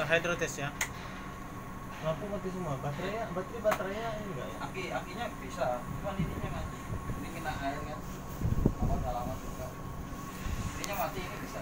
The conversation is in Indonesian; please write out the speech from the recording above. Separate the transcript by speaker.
Speaker 1: kita hydrotes ya lampu mati semua baterainya baterai baterainya enggak ya
Speaker 2: Aki akinya bisa, cuman ininya mati. Ini kena air kan. Lama udah lama juga. Ininya mati ini bisa.